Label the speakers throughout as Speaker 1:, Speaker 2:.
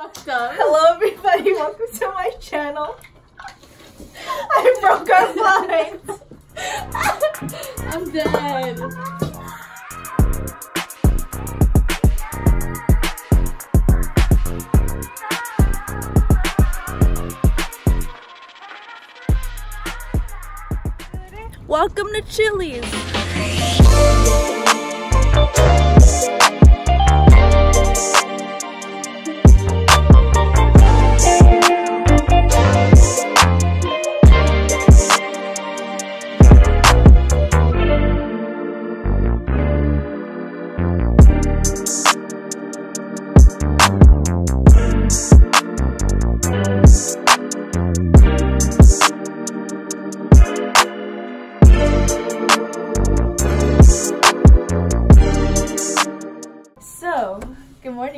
Speaker 1: fucked up.
Speaker 2: Hello everybody, welcome to my channel. I broke our blinds.
Speaker 1: I'm dead.
Speaker 2: Welcome to Chili's.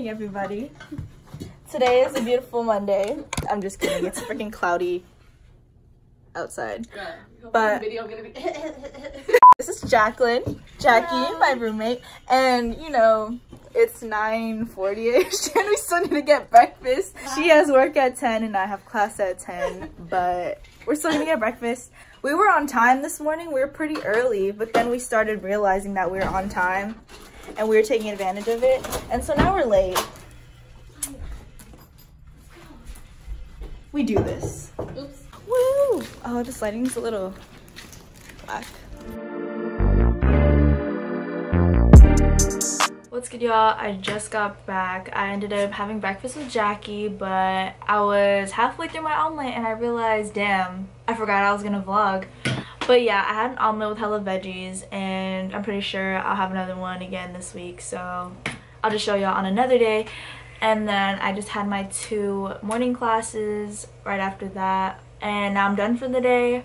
Speaker 2: Morning everybody. Today is a beautiful Monday. I'm just kidding, it's freaking cloudy outside. But-
Speaker 1: video be.
Speaker 2: This is Jacqueline, Jackie, my roommate, and you know, it's 9.40ish and we still need to get breakfast. She has work at 10 and I have class at 10, but we're still gonna get breakfast. We were on time this morning, we were pretty early, but then we started realizing that we were on time and we were taking advantage of it, and so now we're late. We do this.
Speaker 1: Oops.
Speaker 2: Woo! Oh, this lighting's a little black. What's good, y'all? I just got back. I ended up having breakfast with Jackie, but I was halfway through my omelet and I realized, damn, I forgot I was gonna vlog. But yeah, I had an omelet with hella veggies, and I'm pretty sure I'll have another one again this week, so I'll just show y'all on another day. And then I just had my two morning classes right after that, and now I'm done for the day.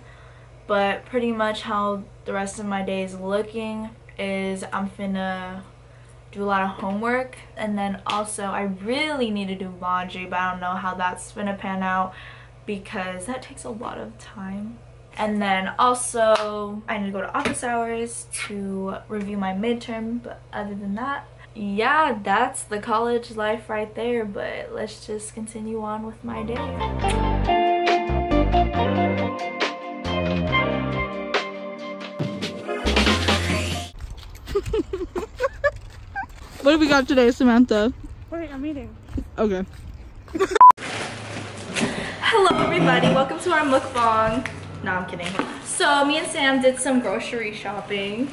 Speaker 2: But pretty much how the rest of my day is looking is I'm finna do a lot of homework and then also I really need to do laundry but I don't know how that's gonna pan out because that takes a lot of time and then also I need to go to office hours to review my midterm but other than that yeah that's the college life right there but let's just continue on with my day
Speaker 3: What do we got today, Samantha?
Speaker 1: Wait, I'm eating.
Speaker 3: Okay.
Speaker 2: Hello everybody, welcome to our mukbang. No, I'm kidding. So me and Sam did some grocery shopping.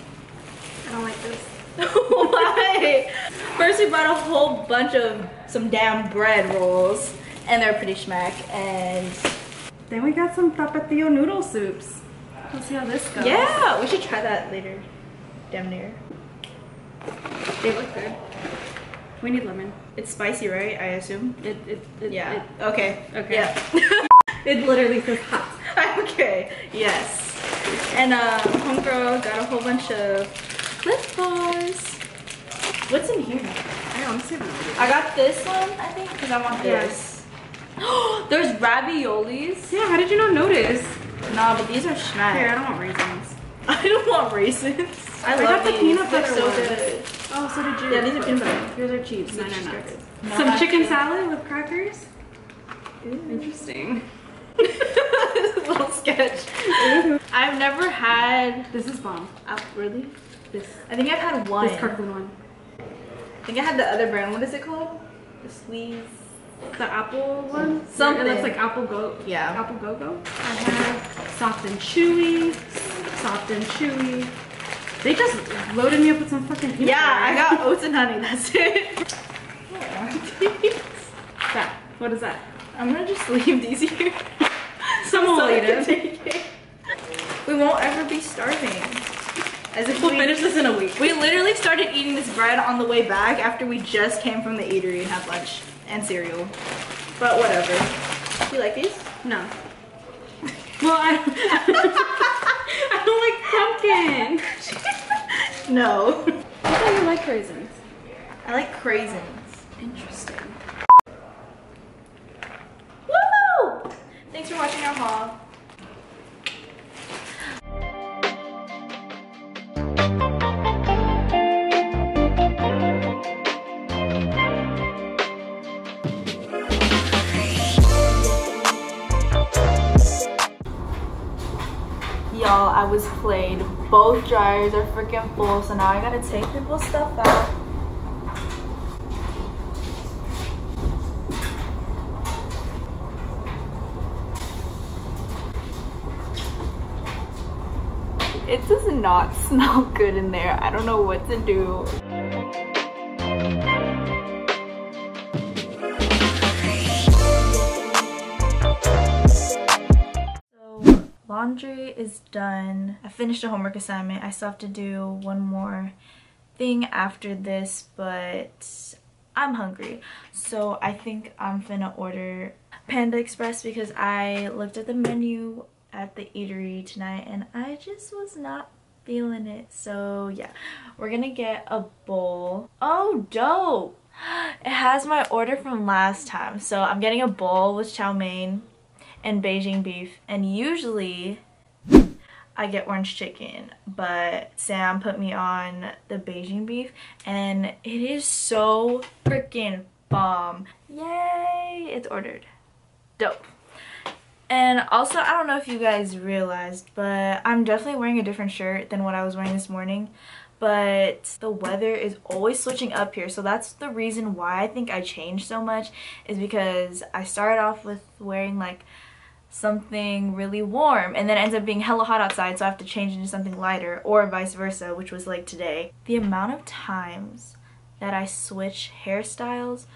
Speaker 1: I don't like this.
Speaker 2: Why? First we bought a whole bunch of some damn bread rolls and they're pretty schmack and
Speaker 1: Then we got some tapatio noodle soups. Let's see how this goes.
Speaker 2: yeah, we should try that later. Damn near.
Speaker 1: They look good. We need lemon.
Speaker 2: It's spicy, right? I assume.
Speaker 1: It, it, it
Speaker 2: Yeah.
Speaker 1: It,
Speaker 2: okay.
Speaker 1: Okay.
Speaker 2: Yeah.
Speaker 1: it literally says hot.
Speaker 2: okay. Yes. And uh, homegirl got a whole bunch of lip bars. What's in here?
Speaker 1: I no idea.
Speaker 2: I got this one, I think, because I want this. There's raviolis.
Speaker 1: Yeah, how did you not notice?
Speaker 2: Nah, but these are
Speaker 1: Here. I don't want raisins.
Speaker 2: I don't want raisins. I,
Speaker 1: I
Speaker 2: love
Speaker 1: got the
Speaker 2: these.
Speaker 1: peanut
Speaker 2: They're
Speaker 1: butter
Speaker 2: so
Speaker 1: ones.
Speaker 2: good.
Speaker 1: Oh, so did you.
Speaker 2: Yeah, these are peanut butter.
Speaker 1: Yours are cheese. No,
Speaker 2: These
Speaker 1: no,
Speaker 2: are
Speaker 1: no. Some chicken salad with crackers. Interesting.
Speaker 2: sketch. I've never had.
Speaker 1: This is bomb.
Speaker 2: Uh, really?
Speaker 1: This
Speaker 2: I think I've had one.
Speaker 1: this Kirkland one.
Speaker 2: I think I had the other brand. What is it called? The Squeeze.
Speaker 1: The apple one?
Speaker 2: Something.
Speaker 1: It looks like apple go.
Speaker 2: Yeah.
Speaker 1: Apple go go. I have soft and chewy. Soft and chewy. They just loaded me up with some fucking
Speaker 2: Yeah, I got oats and honey. That's it.
Speaker 1: that. What is that?
Speaker 2: I'm gonna just leave these here.
Speaker 1: Someone will eat it.
Speaker 2: We won't ever be starving. As if
Speaker 1: We'll
Speaker 2: we,
Speaker 1: finish this in a week.
Speaker 2: we literally started eating this bread on the way back after we just came from the eatery and had lunch and cereal. But whatever. Do you like these?
Speaker 1: No. Well, I, I don't like pumpkin.
Speaker 2: No.
Speaker 1: I thought you like raisins.
Speaker 2: I like craisins. Thanks for watching our haul. Y'all, I was played. Both dryers are freaking full, so now I gotta take people's stuff out not smell good in there. I don't know what to do. So laundry is done. I finished a homework assignment. I still have to do one more thing after this, but I'm hungry. So I think I'm finna order Panda Express because I looked at the menu at the eatery tonight and I just was not feeling it. So yeah, we're gonna get a bowl. Oh, dope! It has my order from last time. So I'm getting a bowl with chow mein and Beijing beef. And usually I get orange chicken, but Sam put me on the Beijing beef and it is so freaking bomb. Yay! It's ordered. Dope. And also, I don't know if you guys realized, but I'm definitely wearing a different shirt than what I was wearing this morning. But the weather is always switching up here. So that's the reason why I think I changed so much is because I started off with wearing like something really warm and then it ends up being hella hot outside so I have to change into something lighter or vice versa which was like today. The amount of times that I switch hairstyles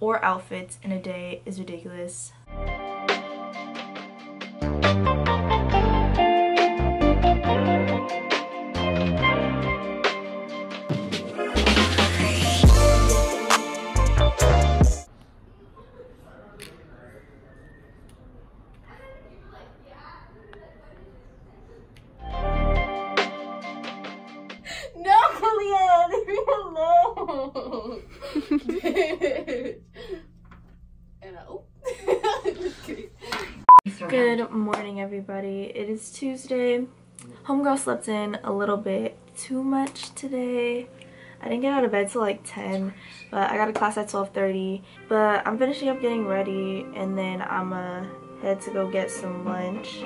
Speaker 2: or outfits in a day is ridiculous. Slept in a little bit too much today. I didn't get out of bed till like 10, but I got a class at 12.30. But I'm finishing up getting ready and then I'm uh, head to go get some lunch.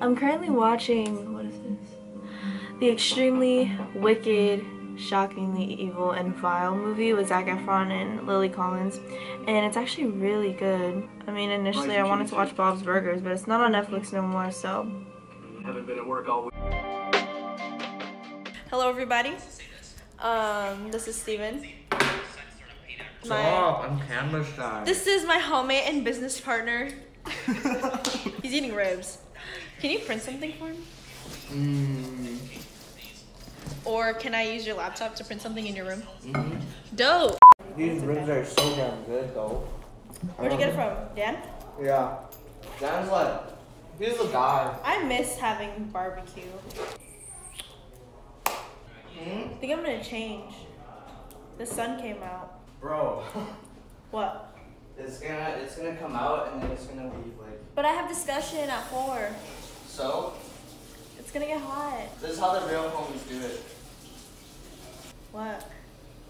Speaker 2: I'm currently watching, what is this? The extremely wicked, shockingly evil and vile movie with Zac Efron and Lily Collins. And it's actually really good. I mean, initially I wanted to watch Bob's Burgers, but it's not on Netflix no more, so.
Speaker 4: I haven't been at work all week.
Speaker 2: Hello everybody. Um, this is Steven. My,
Speaker 5: Stop, I'm camera shy.
Speaker 2: this is my homemate and business partner. He's eating ribs. Can you print something for him?
Speaker 5: Mm,
Speaker 2: Or can I use your laptop to print something in your room?
Speaker 5: mhm.
Speaker 2: Dope!
Speaker 5: These ribs are so damn good though.
Speaker 2: Where'd you get it from? Dan?
Speaker 5: Yeah. Dan's like, he's the guy.
Speaker 2: I miss having barbecue.
Speaker 5: Hmm?
Speaker 2: I think I'm gonna change. The sun came out.
Speaker 5: Bro,
Speaker 2: What?
Speaker 5: it's gonna it's gonna come out and then it's gonna leave like
Speaker 2: But I have discussion at four.
Speaker 5: so.
Speaker 2: It's gonna get hot.
Speaker 5: This is how the real homies do it.
Speaker 2: What?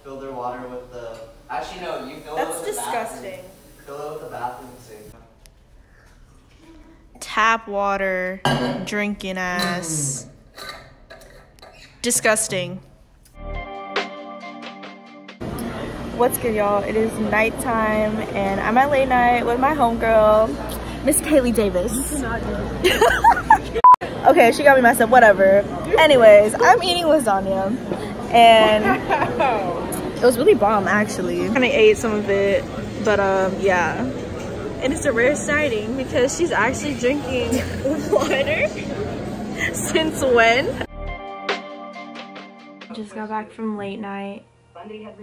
Speaker 5: Fill their water with the. Actually no, you fill
Speaker 2: That's
Speaker 5: it with the bathroom.
Speaker 2: disgusting.
Speaker 5: Fill it with the bathroom sink.
Speaker 2: Tap water, drinking ass. Disgusting. What's good, y'all? It is nighttime, and I'm at late night with my homegirl, Miss Kaylee Davis. okay, she got me messed up. Whatever. Anyways, I'm eating lasagna, and it was really bomb, actually. Kind of ate some of it, but um, yeah. And it's a rare sighting because she's actually drinking water. Since when? Just got back from late night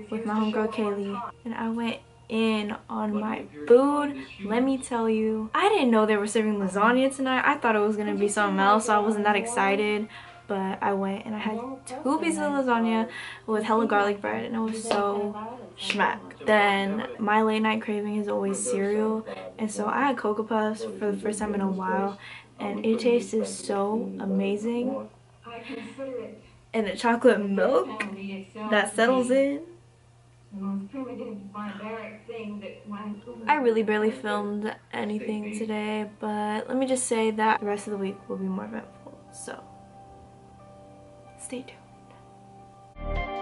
Speaker 2: with my homegirl Kaylee and I went in on my food. Let me tell you, I didn't know they were serving lasagna tonight. I thought it was gonna be something else, so I wasn't that excited. But I went and I had two pieces of lasagna with hella garlic bread and it was so schmack. Then my late night craving is always cereal and so I had Cocoa Puffs for the first time in a while and it tasted so amazing. And the chocolate milk that settles in. I really barely filmed anything today, but let me just say that the rest of the week will be more eventful. So, stay tuned.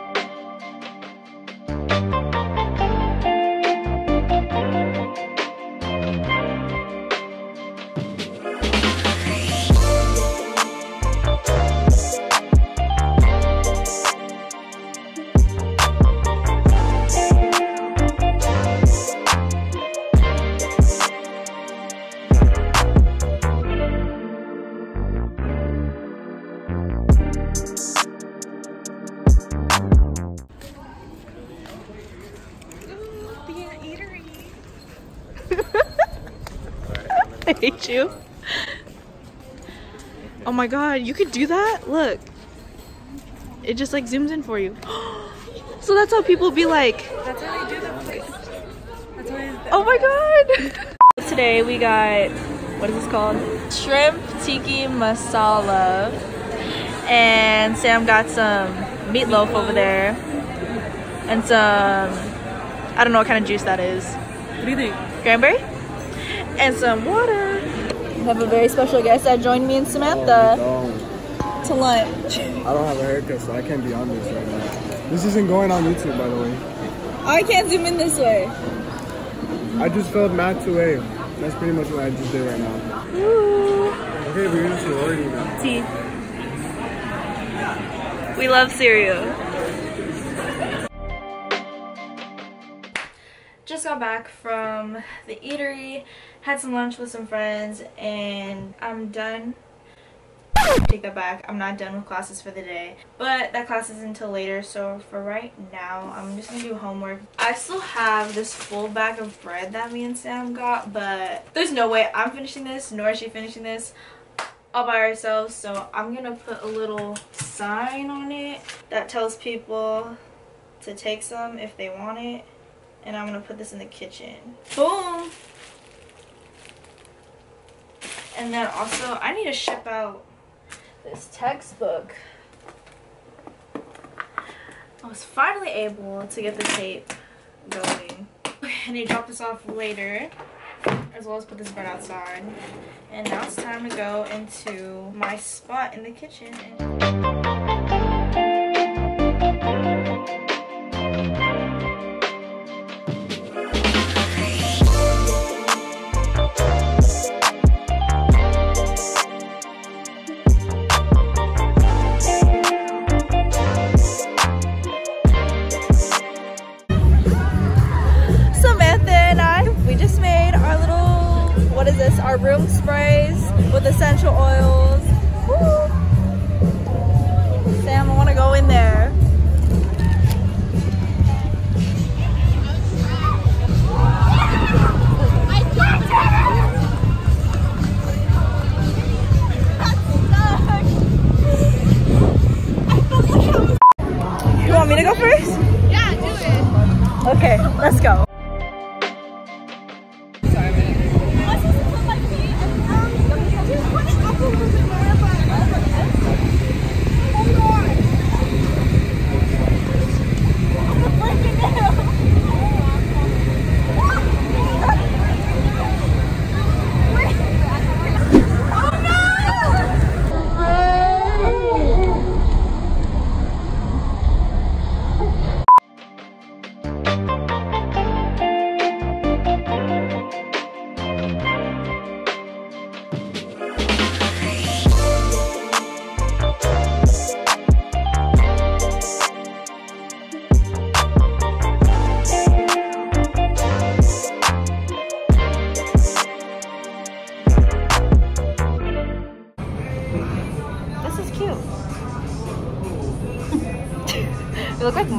Speaker 3: Oh my god, you could do that? Look. It just like zooms in for you. so that's how people be like.
Speaker 2: That's how they do the how
Speaker 3: Oh my god! Today we got, what is this called? Shrimp tikka masala. And Sam got some meatloaf over there. And some, I don't know what kind of juice that is.
Speaker 1: What do you think?
Speaker 3: Cranberry? And some water. We have a very special guest that joined me and Samantha oh,
Speaker 6: No,
Speaker 3: to lunch.
Speaker 6: I don't have a haircut, so I can't be on this right now. This isn't going on YouTube, by the way.
Speaker 3: I can't zoom in this way.
Speaker 6: I just filled Matt 2A. That's pretty much what I just did right now. Okay, we're in sorority now.
Speaker 3: Tea. We love cereal.
Speaker 2: Just got back from the eatery, had some lunch with some friends, and I'm done. Take that back. I'm not done with classes for the day. But that class is until later, so for right now, I'm just gonna do homework. I still have this full bag of bread that me and Sam got, but there's no way I'm finishing this, nor is she finishing this all by ourselves. So I'm gonna put a little sign on it that tells people to take some if they want it and I'm gonna put this in the kitchen. Boom! And then also, I need to ship out this textbook. I was finally able to get the tape going. I need to drop this off later, as well as put this bread outside. And now it's time to go into my spot in the kitchen.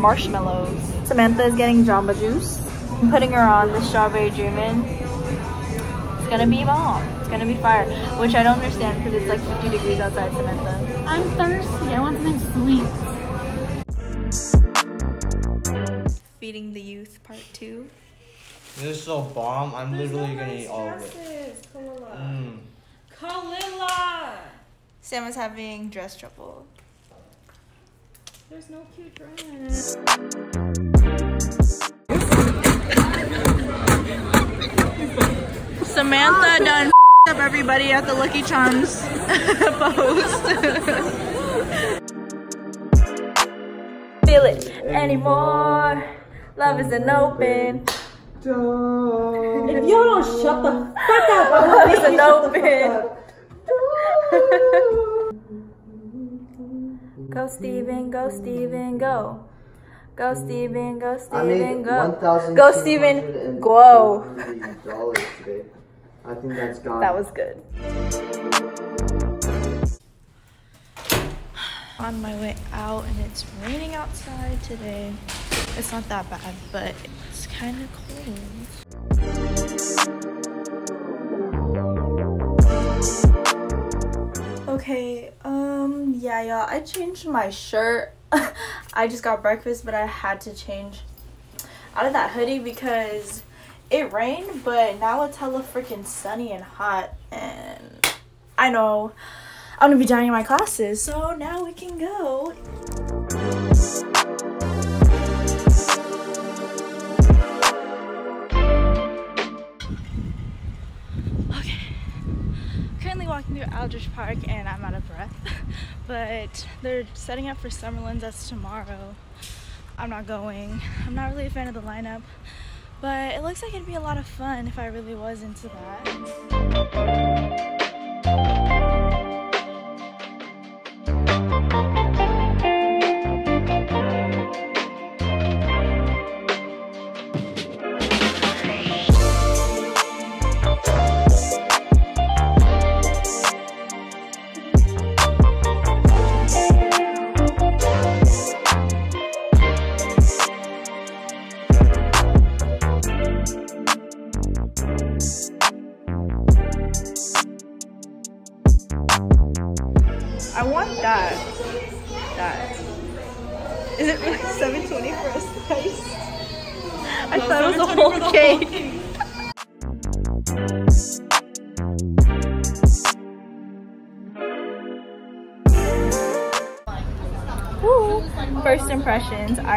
Speaker 3: Marshmallows. Samantha is getting Jamba Juice. I'm putting her on the strawberry German. It's gonna be bomb. It's gonna be fire. Which I don't understand because it's like 50 degrees outside, Samantha.
Speaker 1: I'm thirsty. I want something sweet.
Speaker 2: Feeding the youth part two.
Speaker 5: This is so bomb. I'm literally gonna eat all of it. Mm.
Speaker 1: Kalia!
Speaker 2: Sam is having dress trouble.
Speaker 1: There's no cute dress.
Speaker 3: Samantha done
Speaker 2: up everybody at the Lucky Charms post. Feel it anymore. Love isn't open.
Speaker 7: If you don't shut the fuck up, I
Speaker 2: Love
Speaker 7: will
Speaker 2: isn't open. Go Steven, go Steven, go. Go Steven, go
Speaker 5: I
Speaker 2: Steven, go. Go Steven, go.
Speaker 5: I think that's gone.
Speaker 2: That was good. On my way out, and it's raining outside today. It's not that bad, but it's kind of cold. Okay, um, yeah, y'all, I changed my shirt. I just got breakfast, but I had to change out of that hoodie because it rained, but now it's hella freaking sunny and hot, and I know I'm gonna be joining my classes, so now we can go. Walking through Aldrich Park, and I'm out of breath, but they're setting up for Summerlands. That's tomorrow. I'm not going. I'm not really a fan of the lineup. But it looks like it'd be a lot of fun if I really was into that.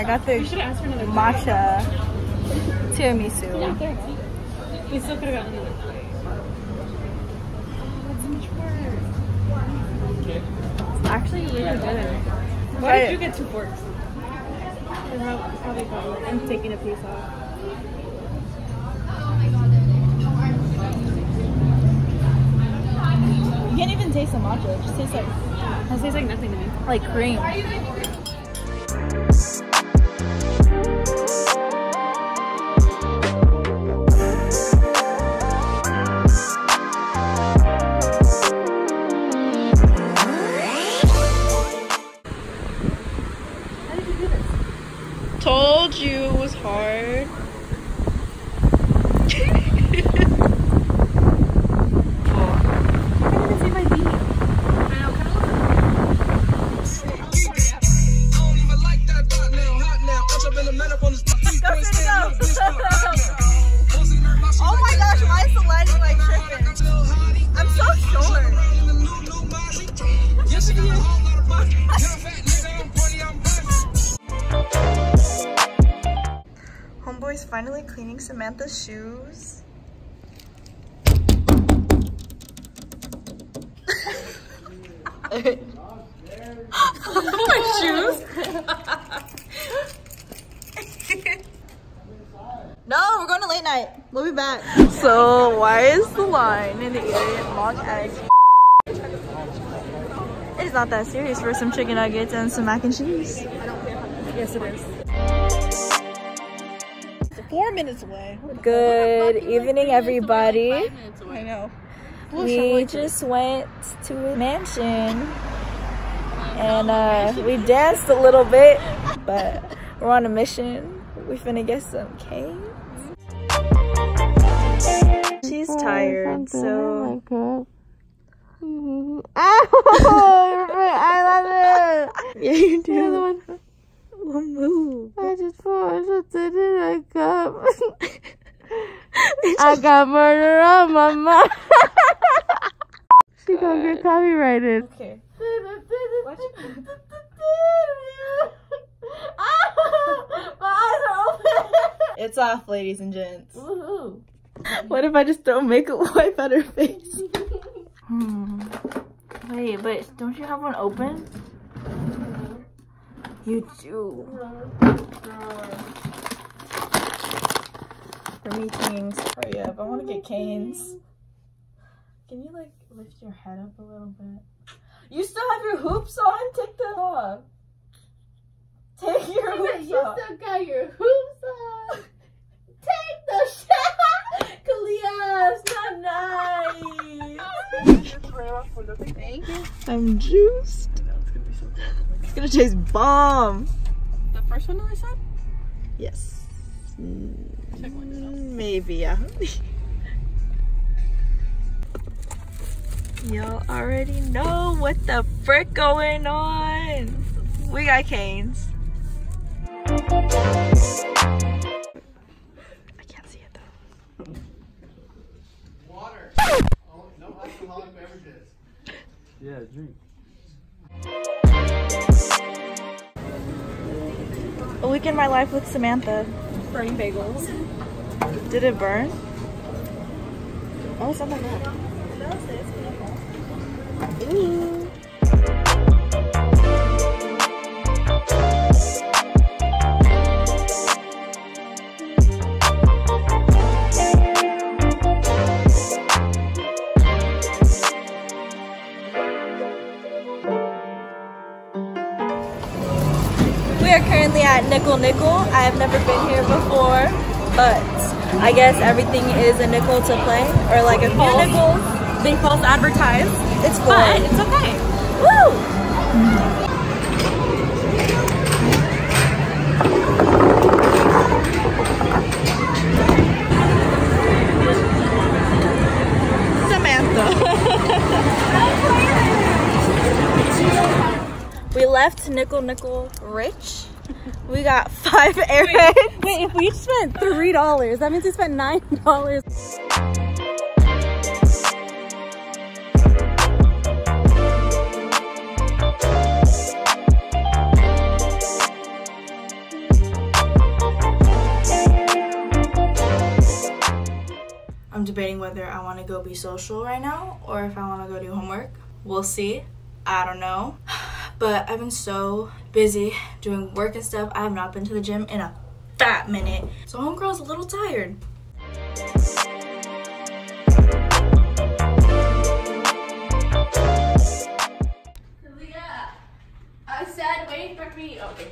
Speaker 2: Got the matcha tiramisu.
Speaker 1: We still could have gotten it. Actually, really good. Why did you get two forks? I'm taking a piece off.
Speaker 2: You can't even taste the matcha. It just tastes like
Speaker 1: It tastes like nothing to me.
Speaker 2: like cream. Cleaning Samantha's shoes. My shoes? no, we're going to late night. We'll be back. So, why is the line in the area long as It is not that serious for some chicken nuggets and some mac and cheese.
Speaker 1: Yes, it is.
Speaker 2: Four minutes away. Good evening, everybody.
Speaker 1: I know.
Speaker 2: We just went to a mansion and uh, we danced a little bit, but we're on a mission. We finna get some cake. She's tired, so. I love it. Yeah, you do. What move?
Speaker 7: I just poured it in a cup. I got murder on my mind. she gonna get copyrighted.
Speaker 2: Okay.
Speaker 7: my eyes are open.
Speaker 2: It's off, ladies and gents.
Speaker 7: Woohoo.
Speaker 2: What if I just throw makeup wipe at her face? hmm. Wait, but don't you have one open? You do. For me, things. Hurry oh, up. I want to get canes. Can you like lift your head up a little bit? You still have your hoops on? Take them off. Take your hoops off.
Speaker 3: You still got your hoops on. Take the shot.
Speaker 2: Kalia, it's not nice.
Speaker 1: Thank you.
Speaker 2: I'm juiced. It's gonna taste bomb.
Speaker 1: The first one that I said?
Speaker 2: Yes. Mm, Maybe, yeah. Y'all already know what the frick going on. We got canes. I can't see it though.
Speaker 8: Water. Oh, no alcoholic beverages.
Speaker 9: Yeah, drink.
Speaker 2: Week in my life with Samantha.
Speaker 1: Burning bagels.
Speaker 2: Did it burn? Oh, it's that bad. Ooh. Nickel Nickel. I have never been here before, but I guess everything is a nickel to play, or like a few nickels.
Speaker 1: They false advertise,
Speaker 2: It's
Speaker 1: but it's okay.
Speaker 2: Woo! Samantha. we left Nickel Nickel rich. We got five errands.
Speaker 1: Wait, if we spent three dollars, that means we spent nine dollars.
Speaker 10: I'm debating whether I want to go be social right now or if I want to go do homework. We'll see. I don't know. But I've been so busy doing work and stuff. I have not been to the gym in a fat minute. So homegirl's a little tired.
Speaker 3: I said waiting for me. Oh, okay.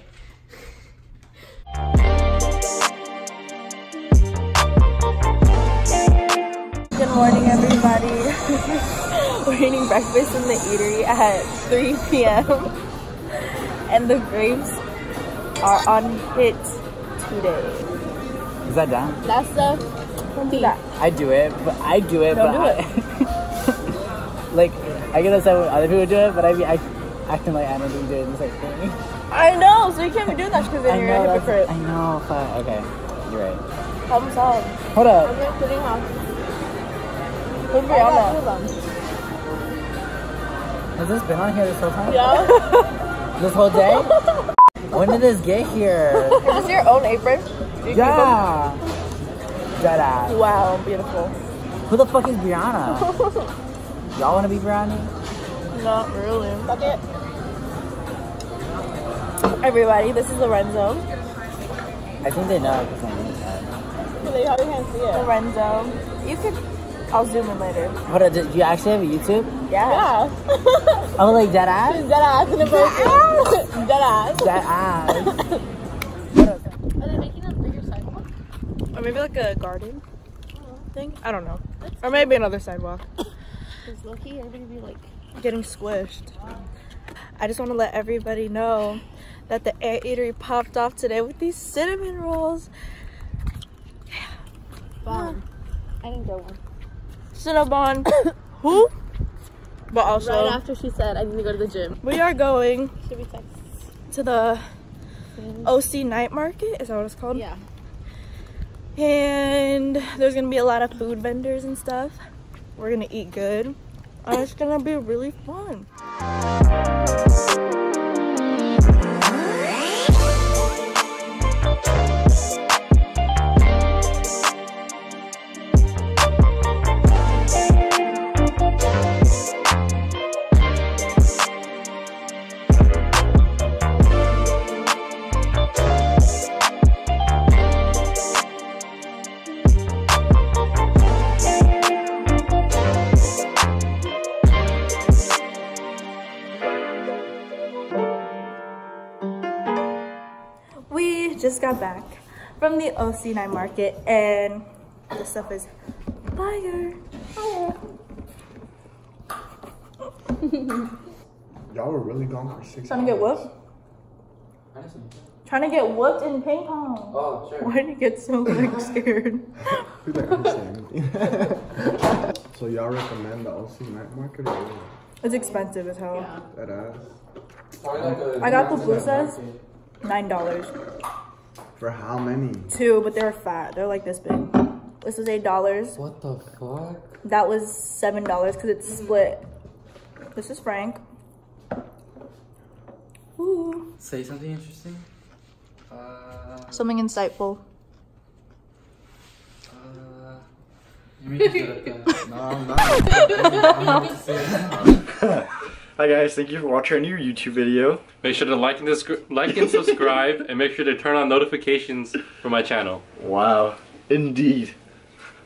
Speaker 2: Good morning, everybody. We're eating breakfast in the eatery at 3 p.m. And the grapes are on hit today.
Speaker 11: Is that down?
Speaker 2: That's the that.
Speaker 11: I do it, but I do it,
Speaker 2: Don't
Speaker 11: but
Speaker 2: do
Speaker 11: I, like I get upset when other people do it, but I be I, acting like I don't do it the same thing.
Speaker 2: I know, so you can't be doing that because then
Speaker 11: I
Speaker 2: you're
Speaker 11: know,
Speaker 2: a hypocrite.
Speaker 11: I know, but okay, you're right.
Speaker 2: Problem solved.
Speaker 11: Hold up.
Speaker 2: I'm just sitting on. Who's Brianna?
Speaker 11: Has this been on here this whole time?
Speaker 2: Yeah.
Speaker 11: This whole day? when did this get here?
Speaker 2: Is this your own apron? You
Speaker 11: yeah. Dead
Speaker 2: keep
Speaker 11: ass.
Speaker 2: Wow, beautiful.
Speaker 11: Who the fuck is Brianna? Y'all wanna be Brianna?
Speaker 2: Not really. Fuck it. Everybody, this is Lorenzo.
Speaker 11: I think they know because I'm inside.
Speaker 2: They probably can't see it. Lorenzo. You could. I'll zoom in later.
Speaker 11: Hold up, do you actually have a YouTube?
Speaker 2: Yeah. Yeah.
Speaker 11: Oh, like dead ass?
Speaker 2: Dead ass in the boat. Dead ass.
Speaker 11: Dead ass.
Speaker 3: Are they making a bigger sidewalk?
Speaker 2: Or maybe like a garden uh-huh. thing. I don't know. Or maybe another sidewalk.
Speaker 3: Is Loki are gonna be like
Speaker 2: Getting squished. I just want to let everybody know that the Anteatery popped off today with these cinnamon rolls.
Speaker 3: bomb? I didn't get one.
Speaker 2: Cinnabon. Who? But also,
Speaker 3: Right after she said I need to go to the gym.
Speaker 2: we are going
Speaker 3: Should we text?
Speaker 2: to the OC night market. Is that what it's called?
Speaker 3: Yeah.
Speaker 2: And there's gonna be a lot of food vendors and stuff. We're gonna eat good. And it's gonna be really fun. From the OC night market and this stuff is fire.
Speaker 6: Y'all were really gone for six
Speaker 2: Trying to get
Speaker 6: hours.
Speaker 2: whooped? Trying to get whooped in ping pong.
Speaker 5: Oh, sure.
Speaker 2: Why did you get so like scared?
Speaker 6: Who like understand anything? so y'all recommend the OC night market or what?
Speaker 2: It's expensive as hell.
Speaker 6: that ass?
Speaker 2: I got pupusas, nine dollars.
Speaker 6: For how many?
Speaker 2: Two, but they're fat. They're like this big. This is eight dollars.
Speaker 5: What the fuck?
Speaker 2: That was seven dollars because it's split. This is Frank. Ooh.
Speaker 5: Say something interesting. Uh,
Speaker 2: Something insightful.
Speaker 5: uh, let me just get up there.
Speaker 6: No, I'm not.
Speaker 12: Hi guys, thank you for watching our new YouTube video.
Speaker 13: Make sure to like and, like and subscribe, and make sure to turn on notifications for my channel.
Speaker 12: Wow, indeed.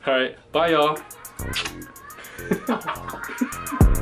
Speaker 13: All right, bye y'all.